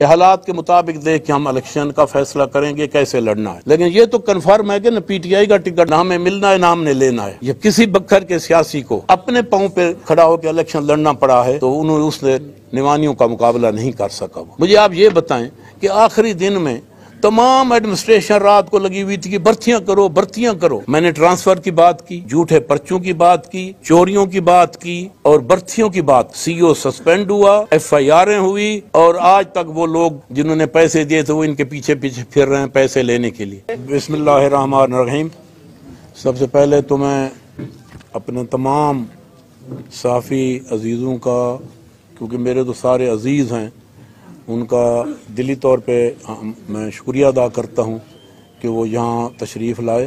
हालात के मुताबिक देख के हम इलेक्शन का फैसला करेंगे, कैसे लड़ना है। लेकिन ये तो कन्फर्म है कि ना पीटीआई का टिकट ना हमें मिलना है, ना हमने लेना है। ये किसी बखर के सियासी को अपने पाँव पे खड़ा होकर इलेक्शन लड़ना पड़ा है तो उन्होंने उसने निवानियों का मुकाबला नहीं कर सका। मुझे आप ये बताएँ कि आखिरी दिन में तमाम एडमिनिस्ट्रेशन रात को लगी हुई थी कि भर्तियाँ करो भर्तियाँ करो। मैंने ट्रांसफ़र की बात की, झूठे पर्चों की बात की, चोरियों की बात की और भर्तियों की बात। सीओ सस्पेंड हुआ एफ़ आई आर हुई और आज तक वो लोग जिन्होंने पैसे दिए थे वो इनके पीछे पीछे फिर रहे हैं पैसे लेने के लिए। बिस्मिल्लाहिर्रहमानिर्रहीम। सबसे पहले तो मैं अपने तमाम साफ़ी अजीज़ों का, क्योंकि मेरे तो सारे अज़ीज़ हैं उनका दिली तौर पे मैं शुक्रिया अदा करता हूँ कि वो यहाँ तशरीफ़ लाए।